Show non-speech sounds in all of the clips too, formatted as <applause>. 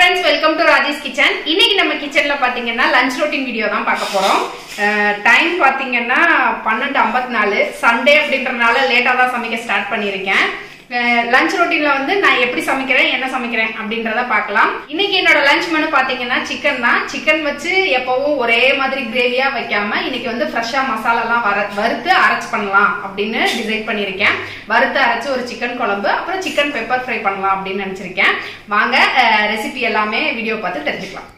Friends welcome to Rajesh kitchen இன்னைக்கு நம்ம கிச்சன்ல பாத்தீங்கன்னா லஞ்ச் ரொட்டீன் வீடியோ தான் பார்க்க போறோம். டைம் பாத்தீங்கன்னா பன்னெண்டு ஐம்பத்தி நாலு. சண்டே அப்படின்றனால லேட்டா தான் சமைக்க ஸ்டார்ட் பண்ணியிருக்கேன். லஞ்ச் ரொட்டீன்ல வந்து நான் எப்படி சமைக்கிறேன் என்ன சமைக்கிறேன் அப்படின்றத பார்க்கலாம். இன்னைக்கு என்னோட லஞ்ச் மெனு பாத்தீங்கன்னா சிக்கன் தான். சிக்கன் வச்சு எப்பவும் ஒரே மாதிரி கிரேவியா வைக்காம இன்னைக்கு வந்து ஃப்ரெஷ்ஷா மசாலாலாம் வர வறுத்து அரைச்சு பண்ணலாம் அப்படின்னு டிசைட் பண்ணியிருக்கேன். வறுத்து அரைச்சு ஒரு சிக்கன் குழம்பு அப்புறம் சிக்கன் பெப்பர் ஃப்ரை பண்ணலாம் அப்படின்னு நினைச்சிருக்கேன். வாங்க ரெசிபி எல்லாமே வீடியோ பார்த்து தெரிஞ்சுக்கலாம்.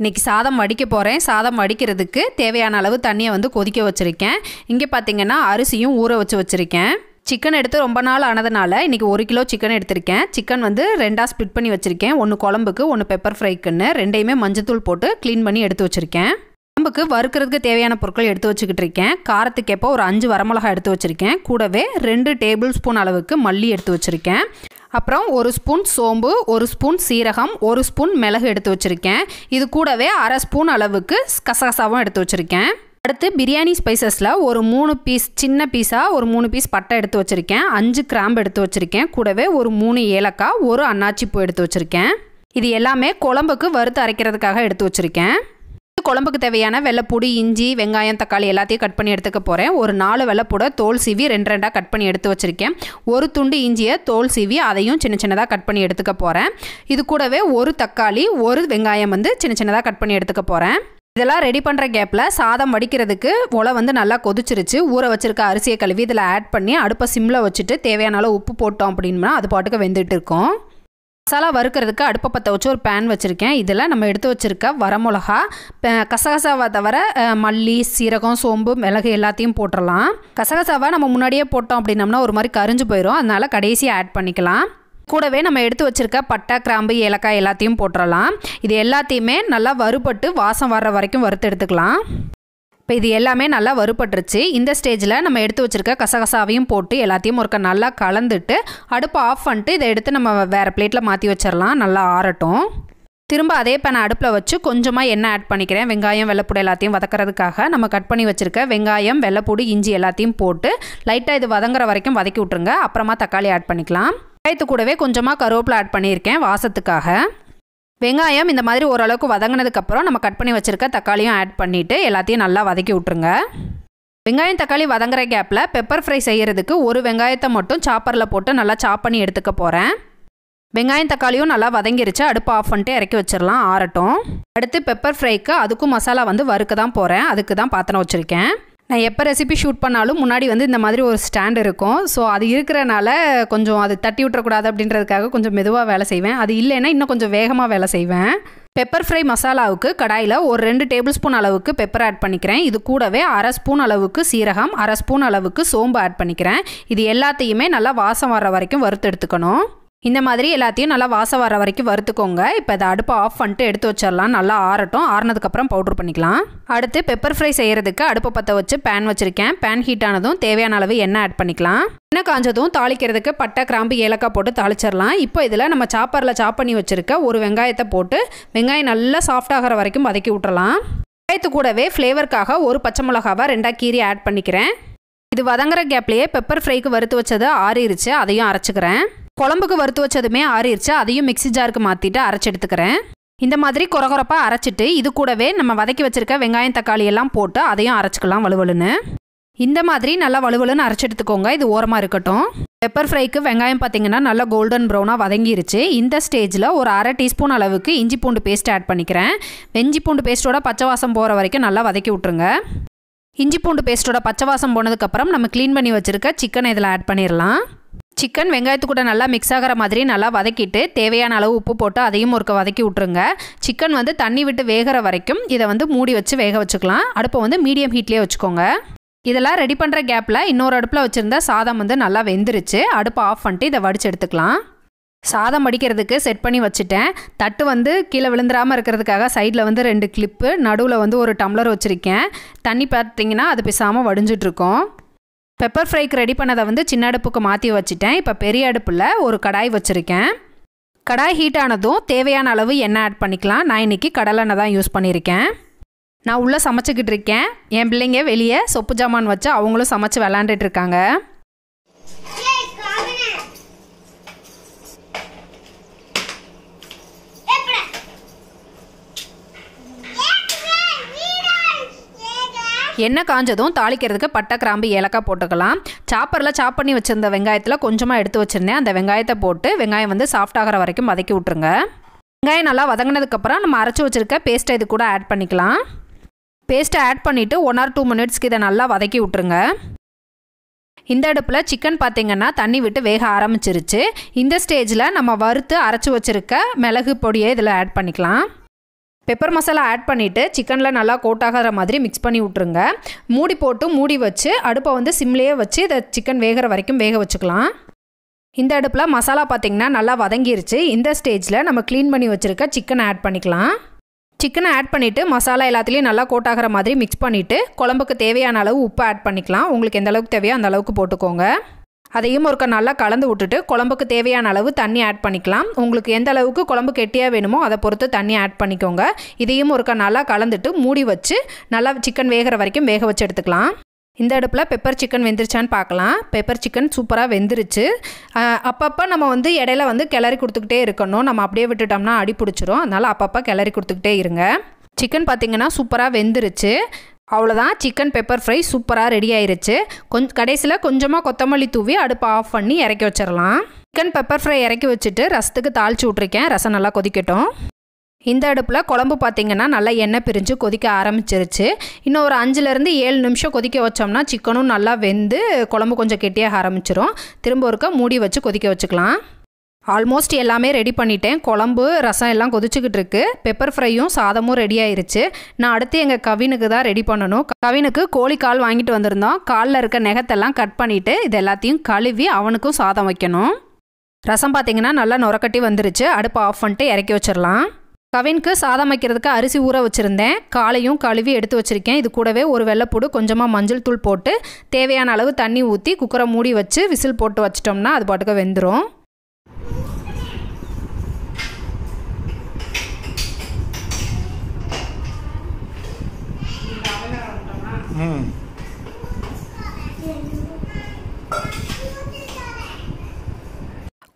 இன்றைக்கி சாதம் வடிக்க போகிறேன் சாதம் வடிக்கிறதுக்கு தேவையான அளவு தண்ணியை வந்து கொதிக்க வச்சுருக்கேன். இங்கே பார்த்தீங்கன்னா அரிசியும் ஊற வச்சு வச்சுருக்கேன். சிக்கன் எடுத்து ரொம்ப நாள் ஆனதுனால இன்றைக்கி ஒரு கிலோ சிக்கன் எடுத்திருக்கேன். சிக்கன் வந்து ரெண்டாக ஸ்பிட் பண்ணி வச்சுருக்கேன். ஒன்று குழம்புக்கு ஒன்று பெப்பர் ஃப்ரைக்குன்னு ரெண்டையுமே மஞ்சத்தூள் போட்டு க்ளீன் பண்ணி எடுத்து வச்சுருக்கேன். குழம்புக்கு வறுக்கிறதுக்கு தேவையான பொருட்கள் எடுத்து வச்சுக்கிட்டு இருக்கேன். காரத்துக்கு எப்போ ஒரு அஞ்சு வரமிளகா எடுத்து வச்சுருக்கேன். கூடவே ரெண்டு டேபிள் ஸ்பூன் அளவுக்கு மல்லி எடுத்து வச்சுருக்கேன். அப்புறம் ஒரு ஸ்பூன் சோம்பு ஒரு ஸ்பூன் சீரகம் ஒரு ஸ்பூன் மிளகு எடுத்து வச்சுருக்கேன். இது கூடவே அரை ஸ்பூன் அளவுக்கு கசகசாவும் எடுத்து வச்சுருக்கேன். அடுத்து பிரியாணி ஸ்பைசஸில் ஒரு மூணு பீஸ் சின்ன பீஸாக ஒரு மூணு பீஸ் பட்டை எடுத்து வச்சுருக்கேன். அஞ்சு கிராம்பு எடுத்து வச்சுருக்கேன். கூடவே ஒரு மூணு ஏலக்காய் ஒரு அன்னாச்சி பூ எடுத்து வச்சுருக்கேன். இது எல்லாமே குழம்புக்கு வறுத்து அரைக்கிறதுக்காக எடுத்து வச்சுருக்கேன். குழம்புக்கு தேவையான வெள்ளைப்பூடி இஞ்சி வெங்காயம் தக்காளி எல்லாத்தையும் கட் பண்ணி எடுத்துக்க போகிறேன் ஒரு நாலு வெள்ளைப்பூடை தோல் சீவி ரெண்டு ரெண்டாக கட் பண்ணி எடுத்து வச்சுருக்கேன். ஒரு துண்டு இஞ்சியை தோல் சீவி அதையும் சின்ன சின்னதாக கட் பண்ணி எடுத்துக்க போகிறேன் இது கூடவே ஒரு தக்காளி ஒரு வெங்காயம் வந்து சின்ன சின்னதாக கட் பண்ணி எடுத்துக்க போகிறேன் இதெல்லாம் ரெடி பண்ணுற கேப்பில் சாதம் வடிக்கிறதுக்கு உலை வந்து நல்லா கொதிச்சிருச்சு. ஊற வச்சிருக்க அரிசியை கழுவி இதில் ஆட் பண்ணி அடுப்பை சிம்மில் வச்சுட்டு தேவையான அளவு உப்பு போட்டோம் அப்படின்னா அது பாட்டுக்கு வெந்துட்டு இருக்கும். மசாலா வறுக்கிறதுக்கு அடுப்பை பற்ற வச்சு ஒரு பேன் வச்சுருக்கேன். இதில் நம்ம எடுத்து வச்சுருக்க வரமிளகா கசகசாவை தவிர மல்லி சீரகம் சோம்பு மிளகு எல்லாத்தையும் போட்டுடலாம் கசகசாவை நம்ம முன்னாடியே போட்டோம் அப்படின்னம்னா ஒரு மாதிரி கரிஞ்சு போயிடும் அதனால கடைசியாக ஆட் பண்ணிக்கலாம். கூடவே நம்ம எடுத்து வச்சுருக்க பட்டை கிராம்பு ஏலக்காய் எல்லாத்தையும் போட்டுடலாம் இது எல்லாத்தையுமே நல்லா வறுபட்டு வாசம் வர்ற வரைக்கும் வறுத்து எடுத்துக்கலாம். இப்போ இது எல்லாமே நல்லா வறுபட்டுருச்சு. இந்த ஸ்டேஜில் நம்ம எடுத்து வச்சுருக்க கசகசாவையும் போட்டு எல்லாத்தையும் ஒருக்க நல்லா கலந்துட்டு அடுப்பை ஆஃப் பண்ணிட்டு இதை எடுத்து நம்ம வேறு பிளேட்டில் மாற்றி வச்சிடலாம் நல்லா ஆறட்டும். திரும்ப அதே பேனை அடுப்பில் வச்சு கொஞ்சமாக எண்ணெய் ஆட் பண்ணிக்கிறேன். வெங்காயம் வெள்ளைப்பூடு எல்லாத்தையும் வதக்கிறதுக்காக நம்ம கட் பண்ணி வச்சுருக்க வெங்காயம் வெள்ளைப்பூடு இஞ்சி எல்லாத்தையும் போட்டு லைட்டாக இது வதங்குற வரைக்கும் வதக்கி விட்ருங்க அப்புறமா தக்காளி ஆட் பண்ணிக்கலாம். வெங்காயத்து கூடவே கொஞ்சமாக கருவேப்பிலை ஆட் பண்ணியிருக்கேன் வாசத்துக்காக. வெங்காயம் இந்த மாதிரி ஓரளவுக்கு வதங்கினதுக்கப்புறம் நம்ம கட் பண்ணி வச்சுருக்க தக்காளியும் ஆட் பண்ணிவிட்டு எல்லாத்தையும் நல்லா வதக்கி விட்ருங்க வெங்காயம் தக்காளி வதங்குற கேப்பில் பெப்பர் ஃப்ரை செய்கிறதுக்கு ஒரு வெங்காயத்தை மட்டும் சாப்பரில் போட்டு நல்லா சாப் பண்ணி எடுத்துக்க போகிறேன் வெங்காயம் தக்காளியும் நல்லா வதங்கிருச்சு. அடுப்பு ஆஃப் பண்ணிட்டு இறக்கி வச்சிடலாம் ஆறட்டும். அடுத்து பெப்பர் ஃப்ரைக்கு அதுக்கும் மசாலா வந்து வறுக்க தான் போகிறேன் அதுக்கு தான் பாத்திரம் வச்சுருக்கேன். நான் எப்போ ரெசிபி ஷூட் பண்ணாலும் முன்னாடி வந்து இந்த மாதிரி ஒரு ஸ்டாண்ட் இருக்கும். ஸோ அது இருக்கிறனால கொஞ்சம் அது தட்டி விட்டுறக்கூடாது அப்படின்றதுக்காக கொஞ்சம் மெதுவாக வேலை செய்வேன். அது இல்லைன்னா இன்னும் கொஞ்சம் வேகமாக வேலை செய்வேன். பெப்பர் ஃப்ரை மசாலாவுக்கு கடாயில் ஒரு ரெண்டு டேபிள் ஸ்பூன் அளவுக்கு பெப்பர் ஆட் பண்ணிக்கிறேன். இது கூடவே அரை ஸ்பூன் அளவுக்கு சீரகம் அரை ஸ்பூன் அளவுக்கு சோம்பு ஆட் பண்ணிக்கிறேன். இது எல்லாத்தையுமே நல்லா வாசம் வர்ற வரைக்கும் வறுத்து எடுத்துக்கணும். இந்த மாதிரி எல்லாத்தையும் நல்லா வாசம் வர வரைக்கும் வறுத்துக்கோங்க. இப்போ இதை அடுப்பை ஆஃப் பண்ணிட்டு எடுத்து வச்சிடலாம். நல்லா ஆறட்டும். ஆறினதுக்கப்புறம் பவுட்ரு பண்ணிக்கலாம். அடுத்து பெப்பர் ஃப்ரை செய்கிறதுக்கு அடுப்பை பற்ற வச்சு பேன் வச்சுருக்கேன். பேன் ஹீட் ஆனதும் தேவையான அளவு எண்ணெய் ஆட் பண்ணிக்கலாம். எண்ணெய் காஞ்சதும் தாளிக்கிறதுக்கு பட்டை கிராம்பு ஏலக்காய் போட்டு தாளிச்சிடலாம். இப்போ இதில் நம்ம சாப்பரில் சாப் பண்ணி வச்சுருக்க ஒரு வெங்காயத்தை போட்டு வெங்காயம் நல்லா சாஃப்டாகிற வரைக்கும் வதக்கி விட்டுறலாம். வெங்காயத்து கூடவே ஃப்ளேவருக்காக ஒரு பச்சை மிளகாவை ரெண்டாக கீரி ஆட் பண்ணிக்கிறேன். இது வதங்குற கேப்லேயே பெப்பர் ஃப்ரைக்கு வறுத்து வச்சது ஆறிருச்சு. அதையும் அரைச்சிக்கிறேன். குழம்புக்கு வறுத்து வச்சதுமே ஆறிடுச்சு அதையும் மிக்சி ஜாருக்கு மாற்றிட்டு அரைச்சி எடுத்துக்கிறேன் இந்த மாதிரி குறகுறப்பாக அரைச்சிட்டு இது கூடவே நம்ம வதக்கி வச்சுருக்க வெங்காயம் தக்காளி எல்லாம் போட்டு அதையும் அரைச்சிக்கலாம் வலுவலுன்னு. இந்த மாதிரி நல்லா வலுவலுன்னு அரைச்சி எடுத்துக்கோங்க இது ஓரமாக இருக்கட்டும். பெப்பர் ஃப்ரைக்கு வெங்காயம் பார்த்தீங்கன்னா நல்லா கோல்டன் ப்ரௌனாக வதங்கிருச்சு. இந்த ஸ்டேஜில் ஒரு அரை டீஸ்பூன் அளவுக்கு இஞ்சி பூண்டு பேஸ்ட் ஆட் பண்ணிக்கிறேன். வெஞ்சி பூண்டு பேஸ்ட்டோட பச்சை வாசம் போகிற வரைக்கும் நல்லா வதக்கி விட்ருங்க இஞ்சி பூண்டு பேஸ்ட்டோட பச்சை வாசம் போனதுக்கப்புறம் நம்ம க்ளீன் பண்ணி வச்சுருக்க சிக்கனை இதில் ஆட் பண்ணிடலாம் சிக்கன் வெங்காயத்து கூட நல்லா மிக்ஸ் ஆகிற மாதிரி நல்லா வதக்கிட்டு தேவையான அளவு உப்பு போட்டு அதையும் ஒருக்க வதக்கி விட்ருங்க சிக்கன் வந்து தண்ணி விட்டு வேகிற வரைக்கும் இதை வந்து மூடி வச்சு வேக வச்சுக்கலாம். அடுப்பை வந்து மீடியம் ஹீட்லேயே வச்சுக்கோங்க. இதெல்லாம் ரெடி பண்ணுற கேப்பில் இன்னொரு அடுப்பில் வச்சுருந்த சாதம் வந்து நல்லா வெந்துருச்சு. அடுப்பை ஆஃப் பண்ணிட்டு இதை வடிச்சு எடுத்துக்கலாம். சாதம் வடிக்கிறதுக்கு செட் பண்ணி வச்சுட்டேன். தட்டு வந்து கீழே விழுந்துடாமல் இருக்கிறதுக்காக சைடில் வந்து ரெண்டு கிளிப்பு நடுவில் வந்து ஒரு டம்ளர் வச்சுருக்கேன். தண்ணி பார்த்தீங்கன்னா அது பேசாமல் வடிஞ்சிட்ருக்கோம் பெப்பர் ஃப்ரைக்கு ரெடி பண்ணதை வந்து சின்ன அடுப்புக்கு மாற்றி வச்சுட்டேன். இப்போ பெரிய அடுப்பில் ஒரு கடாய் வச்சுருக்கேன். கடாய் ஹீட் ஆனதும் தேவையான அளவு எண்ணெய் ஆட் பண்ணிக்கலாம். நான் இன்றைக்கி கடலெண்ணெய் தான் யூஸ் பண்ணியிருக்கேன் நான் உள்ளே சமைச்சிக்கிட்டு இருக்கேன். என் பிள்ளைங்க வெளியே சொப்பு ஜாமான் வச்சு அவங்களும் சமைச்சு விளாண்டுட்டு இருக்காங்க. எண்ணெய் காஞ்சதும் தாளிக்கிறதுக்கு பட்டை கிராம்பு ஏலக்காய் போட்டுக்கலாம். சாப்பரில் சாப் பண்ணி வச்சுருந்த வெங்காயத்தில் கொஞ்சமாக எடுத்து வச்சுருந்தேன். அந்த வெங்காயத்தை போட்டு வெங்காயம் வந்து சாஃப்ட் ஆகிற வரைக்கும் வதக்கி விட்ருங்க வெங்காயம் நல்லா வதங்கினதுக்கப்புறம் நம்ம அரைச்சி வச்சுருக்க பேஸ்ட்டை இது கூட ஆட் பண்ணிக்கலாம். பேஸ்ட்டை ஆட் பண்ணிவிட்டு ஒன் ஆர் டூ மினிட்ஸ்க்கு இதை நல்லா வதக்கி விட்ருங்க இந்த அடுப்பில் சிக்கன் பார்த்திங்கன்னா தண்ணி விட்டு வேக ஆரம்பிச்சிருச்சு. இந்த ஸ்டேஜில் நம்ம வறுத்து அரைச்சி வச்சுருக்க மிளகு பொடியை இதில் ஆட் பண்ணிக்கலாம். பெப்பர் மசாலா ஆட் பண்ணிவிட்டு சிக்கனில் நல்லா கோட்டாகிற மாதிரி மிக்ஸ் பண்ணி விட்ருங்க மூடி போட்டு மூடி வச்சு அடுப்பை வந்து சிம்லேயே வச்சு இதை சிக்கன் வேகிற வரைக்கும் வேக வச்சுக்கலாம். இந்த அடுப்பில் மசாலா பார்த்திங்கன்னா நல்லா வதங்கிருச்சு. இந்த ஸ்டேஜில் நம்ம க்ளீன் பண்ணி வச்சுருக்க சிக்கனை ஆட் பண்ணிக்கலாம். சிக்கனை ஆட் பண்ணிவிட்டு மசாலா எல்லாத்துலேயும் நல்லா கோட்டாகிற மாதிரி மிக்ஸ் பண்ணிவிட்டு குழம்புக்கு தேவையான அளவு உப்பு ஆட் பண்ணிக்கலாம். உங்களுக்கு எந்த அளவுக்கு தேவையோ அந்த அளவுக்கு போட்டுக்கோங்க. அதையும் ஒருக்க நல்லா கலந்து விட்டுட்டு குழம்புக்கு தேவையான அளவு தண்ணி ஆட் பண்ணிக்கலாம். உங்களுக்கு எந்த அளவுக்கு குழம்பு கெட்டியாக வேணுமோ அதை பொறுத்து தண்ணி ஆட் பண்ணிக்கோங்க. இதையும் ஒருக்க நல்லா கலந்துட்டு மூடி வச்சு நல்லா சிக்கன் வேகிற வரைக்கும் வேக வச்சு எடுத்துக்கலாம். இந்த அடுப்பில் பெப்பர் சிக்கன் வெந்துருச்சான்னு பார்க்கலாம் பெப்பர் சிக்கன் சூப்பராக வெந்துருச்சு. அப்பப்போ நம்ம வந்து இடையில வந்து கிளறி கொடுத்துக்கிட்டே இருக்கணும். நம்ம அப்படியே விட்டுட்டோம்னா அடி பிடிச்சிரும். அதனால் அப்பப்போ கிளறி கொடுத்துக்கிட்டே இருங்க. சிக்கன் பார்த்திங்கன்னா சூப்பராக வெந்துருச்சு. அவ்வளோதான் சிக்கன் பெப்பர் ஃப்ரை சூப்பராக ரெடி ஆயிருச்சு. கொஞ்சம் கடைசியில் கொஞ்சமாக கொத்தமல்லி தூவி அடுப்பை ஆஃப் பண்ணி இறக்கி வச்சிடலாம் சிக்கன் பெப்பர் ஃப்ரை இறக்கி வச்சுட்டு ரசத்துக்கு தாளிச்சு விட்ருக்கேன் ரசம் நல்லா கொதிக்கட்டும். இந்த அடுப்பில் குழம்பு பார்த்திங்கன்னா நல்லா எண்ணெய் பிரிஞ்சு கொதிக்க ஆரம்பிச்சிருச்சு. இன்னும் ஒரு அஞ்சுலேருந்து ஏழு நிமிஷம் கொதிக்க வச்சோம்னா சிக்கனும் நல்லா வெந்து குழம்பு கொஞ்சம் கெட்டியாக ஆரம்பிச்சிரும். திரும்ப ஒருக்க மூடி வச்சு கொதிக்க வச்சுக்கலாம். ஆல்மோஸ்ட் எல்லாமே ரெடி பண்ணிட்டேன். குழம்பு ரசம் எல்லாம் கொதிச்சுக்கிட்டு இருக்கு. பெப்பர் ஃப்ரையும் சாதமும் ரெடி ஆயிருச்சு. நான் அடுத்து எங்கள் கவினுக்கு தான் ரெடி பண்ணணும். கவினுக்கு கோழி கால் வாங்கிட்டு வந்திருந்தோம். காலில் இருக்க நெகத்தெல்லாம் கட் பண்ணிவிட்டு இது எல்லாத்தையும் கழுவி அவனுக்கும் சாதம் வைக்கணும். ரசம் பார்த்தீங்கன்னா நல்லா நுரக்கட்டி வந்துருச்சு. அடுப்பை ஆஃப் பண்ணிட்டு இறக்கி வச்சிடலாம். கவினுக்கு சாதம் வைக்கிறதுக்கு அரிசி ஊற வச்சுருந்தேன். காலையும் கழுவி எடுத்து வச்சுருக்கேன். இது கூடவே ஒரு வெள்ளைப்பூடு கொஞ்சமாக மஞ்சள் தூள் போட்டு தேவையான அளவு தண்ணி ஊற்றி குக்கரை மூடி வச்சு விசில் போட்டு வச்சிட்டோம்னா அது பாட்டுக்கு வெந்துடும் ம்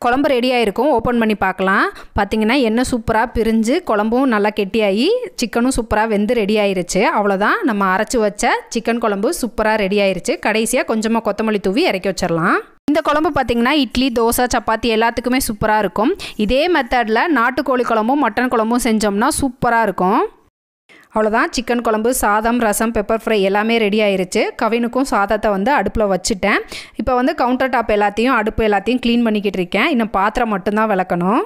குழம்பு ரெடியாக இருக்கும் ஓப்பன் பண்ணி பார்க்கலாம். பார்த்தீங்கன்னா எண்ணெய் சூப்பராக பிரிஞ்சு குழம்பும் நல்லா கெட்டியாகி சிக்கனும் சூப்பராக வெந்து ரெடி ஆயிருச்சு. அவ்வளோதான் நம்ம அரைச்சி வச்ச சிக்கன் குழம்பு சூப்பராக ரெடி ஆயிருச்சு. கடைசியாக கொஞ்சமாக கொத்தமல்லி தூவி இறக்கி வச்சிடலாம். இந்த குழம்பு பார்த்தீங்கன்னா இட்லி தோசை சப்பாத்தி எல்லாத்துக்குமே சூப்பராக இருக்கும். இதே மெத்தடில் நாட்டுக்கோழி குழம்பும் மட்டன் குழம்பும் செஞ்சோம்னா சூப்பராக இருக்கும். அவ்வளோதான் சிக்கன் குழம்பு சாதம் ரசம் பெப்பர் ஃப்ரை எல்லாமே ரெடி ஆயிருச்சு. கவினுக்கும் சாதத்தை வந்து அடுப்பில் வச்சுட்டேன். இப்போ வந்து கவுண்டர் டாப் எல்லாத்தையும் அடுப்பு எல்லாத்தையும் க்ளீன் பண்ணிக்கிட்டு இருக்கேன். இன்னும் பாத்திரம் மட்டும்தான் விளக்கணும்.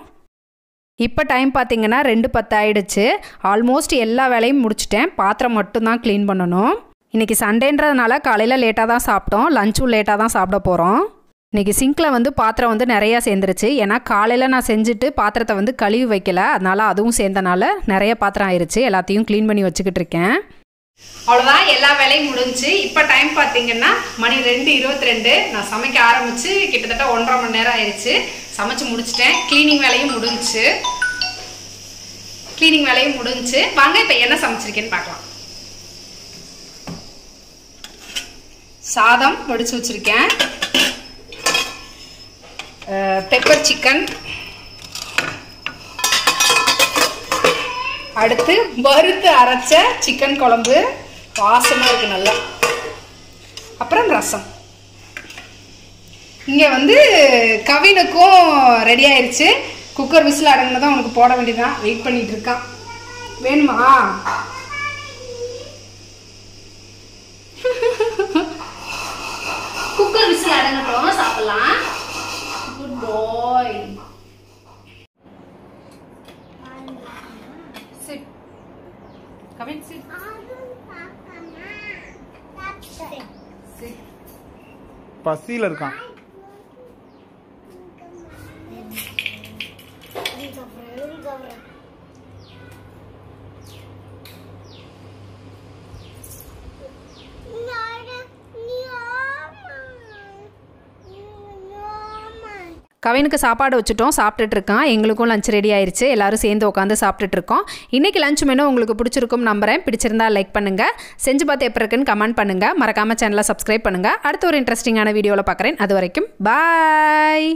இப்போ டைம் பார்த்தீங்கன்னா ரெண்டு பத்து ஆயிடுச்சு. ஆல்மோஸ்ட் எல்லா வேலையும் முடிச்சிட்டேன். பாத்திரம் மட்டும்தான் க்ளீன் பண்ணணும். இன்றைக்கி சண்டேன்றதுனால காலையில் லேட்டாக தான் சாப்பிட்டோம். லஞ்சும் லேட்டாக தான் சாப்பிட போகிறோம் இன்றைக்கி சிங்கில் வந்து பாத்திரம் வந்து நிறையா சேர்ந்துருச்சு. ஏன்னா காலையில் நான் செஞ்சுட்டு பாத்திரத்தை வந்து கழுவி வைக்கல. அதனால் அதுவும் சேர்ந்தனால நிறைய பாத்திரம் ஆயிடுச்சு எல்லாத்தையும் க்ளீன் பண்ணி வச்சுக்கிட்டு இருக்கேன். அவ்வளோதான் எல்லா வேலையும் முடிஞ்சு இப்போ டைம் பார்த்தீங்கன்னா மணி ரெண்டு இருபத்தி ரெண்டு நான் சமைக்க ஆரம்பிச்சு கிட்டத்தட்ட ஒன்றரை மணி நேரம் ஆயிடுச்சு சமைச்சு முடிச்சிட்டேன். க்ளீனிங் வேலையும் முடிஞ்சிச்சு க்ளீனிங் வேலையும் முடிஞ்சு. வாங்க இப்போ என்ன சமைச்சிருக்கேன்னு பார்க்கலாம். சாதம் வடிச்சு வச்சிருக்கேன். Uh, பெப்பர் சிக்கன் அடுத்து வறுத்து அரைச்ச சிக்கன் குழம்பு. வாசமாக இருக்குது நல்லா. அப்புறம் ரசம். இங்கே வந்து கவினுக்கும் ரெடி ஆயிடுச்சு குக்கர் விசில் அடங்கினதான் உனக்கு போட வேண்டியதான் வெயிட் பண்ணிட்டு இருக்கான். வேணுமா? <laughs> குக்கர் விசில் அடங்கட்டும். சாப்பிடலாம். Good bye sit Kavin sit sit பசியில் இருக்கான் கவினுக்கு சாப்பாடு வச்சுட்டோம் சாப்பிட்டுட்டு இருக்கான். எங்களுக்கும் லஞ்ச் ரெடி ஆயிடுச்சு எல்லாரும் சேர்ந்து உட்காந்து சாப்பிட்டுட்டு இருக்கோம். இன்னைக்கு லஞ்ச் மெனு உங்களுக்கு பிடிச்சிருக்கும் நம்புறேன். பிடிச்சிருந்தா லைக் பண்ணுங்க. செஞ்சு பார்த்து எப்படி இருக்குன்னு கமெண்ட் பண்ணுங்க. மறக்காம சேனலை சப்ஸ்கிரைப் பண்ணுங்க. அடுத்த ஒரு இன்ட்ரெஸ்டிங்கான வீடியோவில் பார்க்குறேன். அது வரைக்கும் பாய்